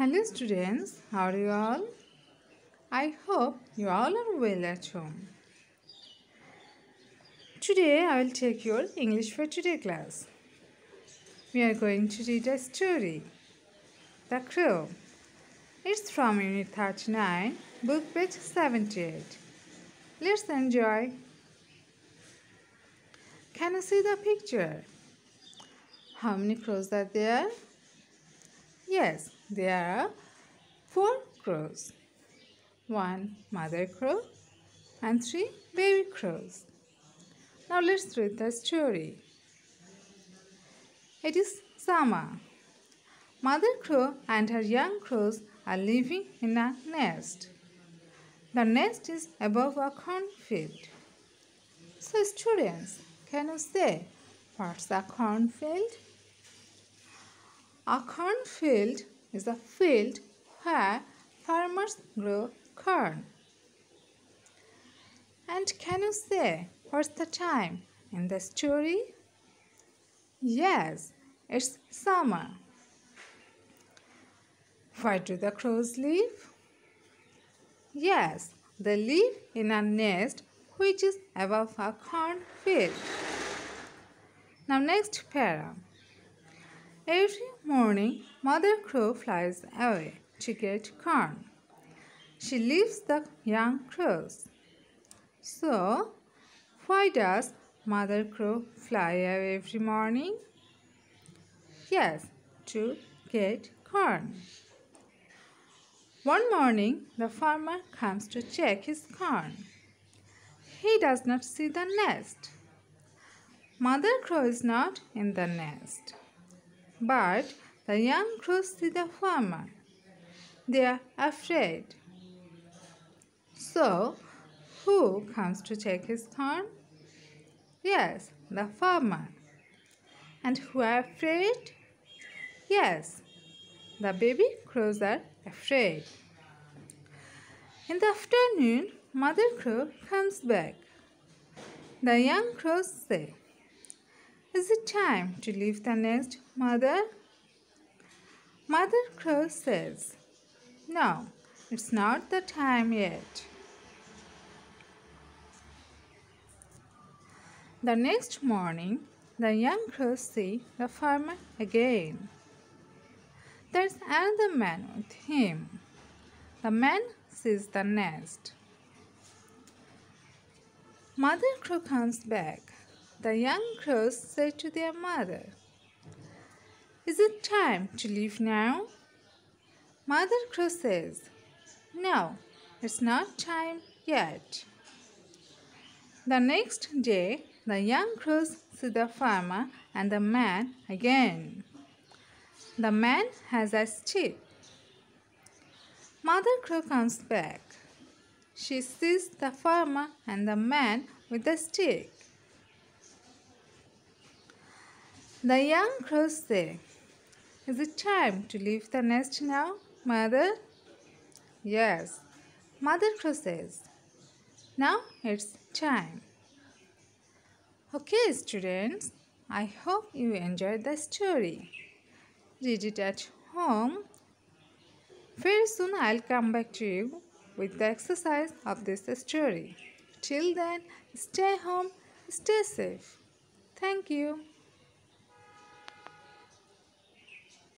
Hello students, how are you all? I hope you all are well at home. Today I will take your English for Today class. We are going to read a story. The Crow. It's from Unit 39, book page 78. Let's enjoy. Can you see the picture? How many crows are there? Yes, there are four crows. One mother crow and three baby crows. Now let's read the story. It is summer. Mother crow and her young crows are living in a nest. The nest is above a cornfield. So students, can you say what's a cornfield? A cornfield is a field where farmers grow corn. And can you say what's the time in the story? Yes, it's summer. Where do the crows live? Yes, they live in a nest which is above a cornfield. Now next para. Every morning, Mother Crow flies away to get corn. She leaves the young crows. So, why does Mother Crow fly away every morning? Yes, to get corn. One morning, the farmer comes to check his corn. He does not see the nest. Mother Crow is not in the nest. But the young crows see the farmer. They are afraid. So, who comes to check his corn? Yes, the farmer. And who are afraid? Yes, the baby crows are afraid. In the afternoon, Mother Crow comes back. The young crows say, Is it time to leave the nest, Mother? Mother Crow says, No, it's not the time yet. The next morning, the young crows see the farmer again. There's another man with him. The man sees the nest. Mother Crow comes back. The young crows say to their mother, Is it time to leave now? Mother Crow says, No, it's not time yet. The next day, the young crows see the farmer and the man again. The man has a stick. Mother Crow comes back. She sees the farmer and the man with the stick. The young crows say, Is it time to leave the nest now, mother? Yes, Mother Crow says, Now it's time. Okay, students, I hope you enjoyed the story. Read it at home. Very soon I'll come back to you with the exercise of this story. Till then, stay home, stay safe. Thank you.